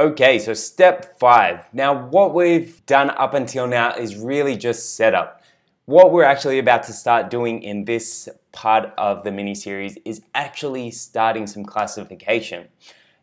Okay, so step five. Now, what we've done up until now is really just setup. What we're actually about to start doing in this part of the mini series is actually starting some classification.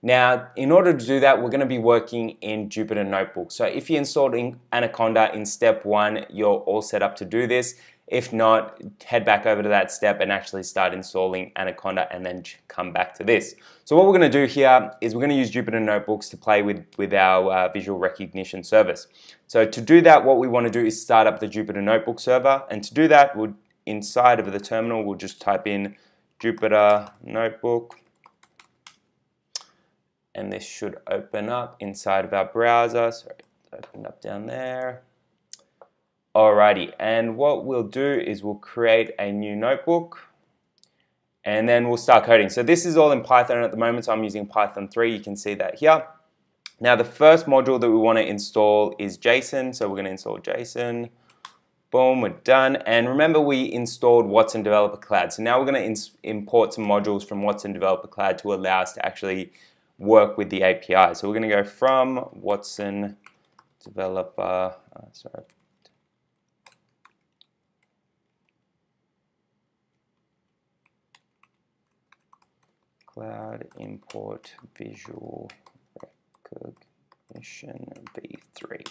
Now, in order to do that, we're going to be working in Jupyter Notebook. So if you installed Anaconda in step one, you're all set up to do this. If not, head back over to that step and actually start installing Anaconda and then come back to this. So what we're going to do here is we're going to use Jupyter Notebooks to play with, with our uh, visual recognition service. So to do that, what we want to do is start up the Jupyter Notebook server. And to do that, we'll, inside of the terminal, we'll just type in Jupyter Notebook. And this should open up inside of our browser. Sorry, open up down there. Alrighty, and what we'll do is we'll create a new notebook and then we'll start coding. So this is all in Python at the moment, so I'm using Python 3, you can see that here. Now the first module that we want to install is JSON, so we're going to install JSON. Boom, we're done. And remember we installed Watson Developer Cloud. So now we're going to import some modules from Watson Developer Cloud to allow us to actually work with the API. So we're going to go from Watson Developer, uh, sorry, cloud import visual recognition v3.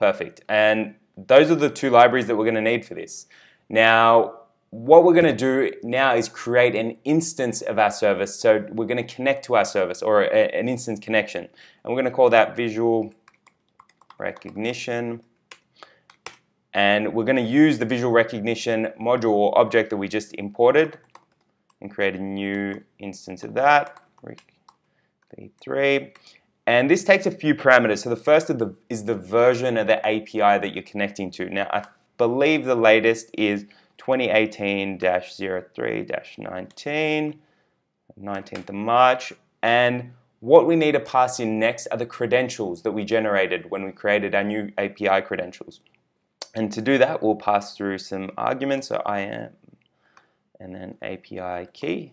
Perfect. And those are the two libraries that we're going to need for this. Now, what we're going to do now is create an instance of our service. So we're going to connect to our service or a, an instance connection. And we're going to call that visual recognition. And we're going to use the visual recognition module or object that we just imported and create a new instance of that, v3. And this takes a few parameters. So the first of the, is the version of the API that you're connecting to. Now, I believe the latest is 2018-03-19, 19th of March. And what we need to pass in next are the credentials that we generated when we created our new API credentials. And to do that, we'll pass through some arguments. So I am and then API key.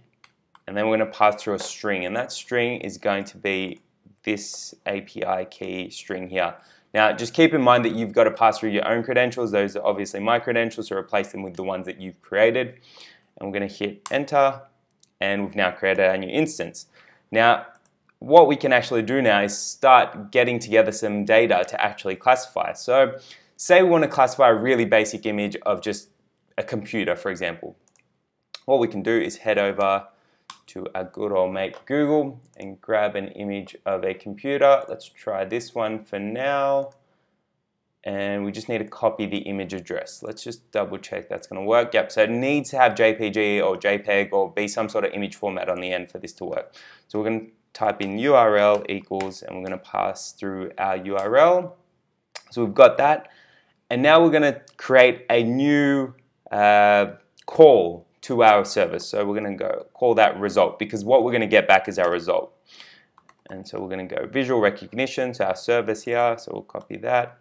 And then we're going to pass through a string, and that string is going to be this API key string here. Now, just keep in mind that you've got to pass through your own credentials. Those are obviously my credentials, so replace them with the ones that you've created. And we're going to hit enter, and we've now created our new instance. Now, what we can actually do now is start getting together some data to actually classify. So, say we want to classify a really basic image of just a computer, for example what we can do is head over to our good old mate Google and grab an image of a computer. Let's try this one for now. And we just need to copy the image address. Let's just double check that's going to work. Yep, so it needs to have JPG or JPEG or be some sort of image format on the end for this to work. So we're going to type in URL equals and we're going to pass through our URL. So we've got that. And now we're going to create a new uh, call to our service. So we're going to go call that result because what we're going to get back is our result. And so we're going to go visual recognition, to our service here, so we'll copy that.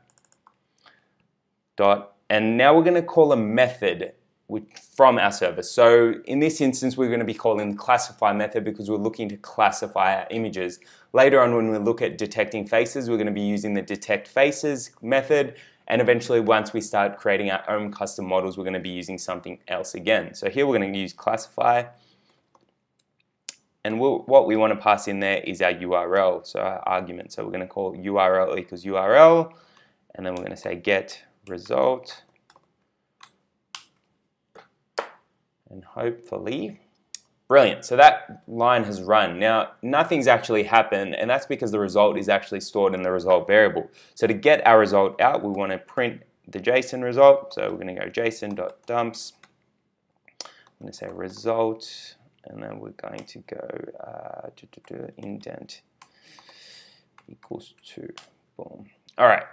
Dot, and now we're going to call a method from our service. So in this instance, we're going to be calling the classify method because we're looking to classify our images. Later on, when we look at detecting faces, we're going to be using the detect faces method and eventually once we start creating our own custom models, we're going to be using something else again. So here we're going to use classify. And we'll, what we want to pass in there is our URL, so our argument. So we're going to call URL equals URL. And then we're going to say get result. And hopefully Brilliant. So that line has run. Now, nothing's actually happened, and that's because the result is actually stored in the result variable. So to get our result out, we want to print the JSON result. So we're going to go json.dumps. I'm going to say result, and then we're going to go uh, indent equals 2. Boom. All right.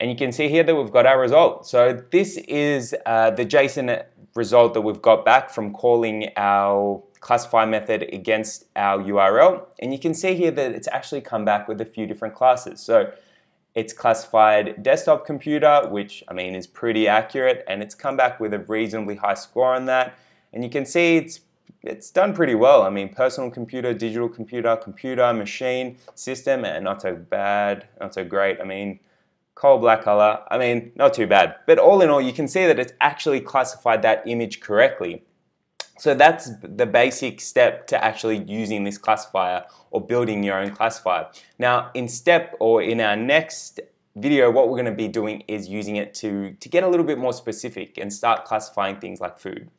And you can see here that we've got our result. So this is uh, the JSON result that we've got back from calling our classify method against our URL. And you can see here that it's actually come back with a few different classes. So it's classified desktop computer, which I mean is pretty accurate, and it's come back with a reasonably high score on that. And you can see it's it's done pretty well. I mean, personal computer, digital computer, computer, machine, system, and not so bad, not so great. I mean, coal black color, I mean, not too bad. But all in all, you can see that it's actually classified that image correctly. So that's the basic step to actually using this classifier or building your own classifier. Now, in step or in our next video, what we're going to be doing is using it to, to get a little bit more specific and start classifying things like food.